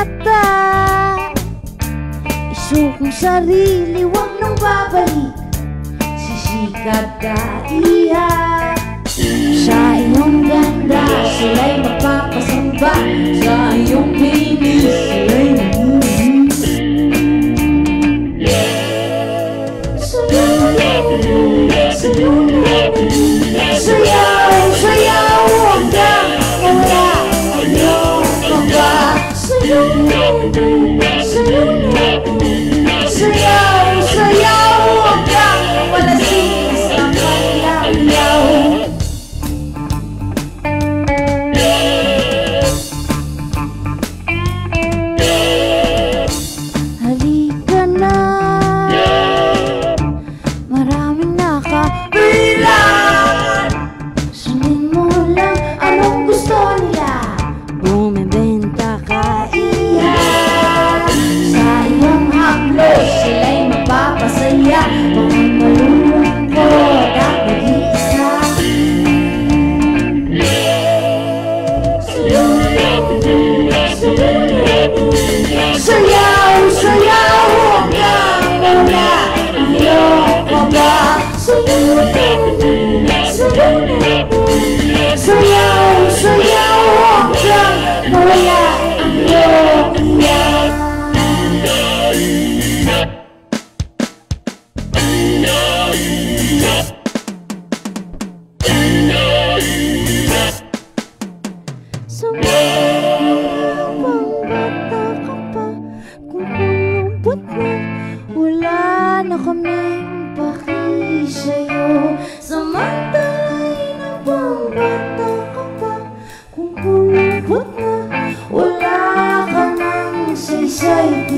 bata. Isukong sarili, wag nang babalik. Sisikat ka iyak Sa iyong ganda, sila'y mapapasamba Sa iyong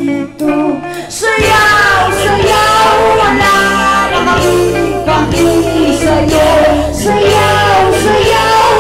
pintu Sayaw, sayaw, wala namang ibang isayo Sayaw, sayaw,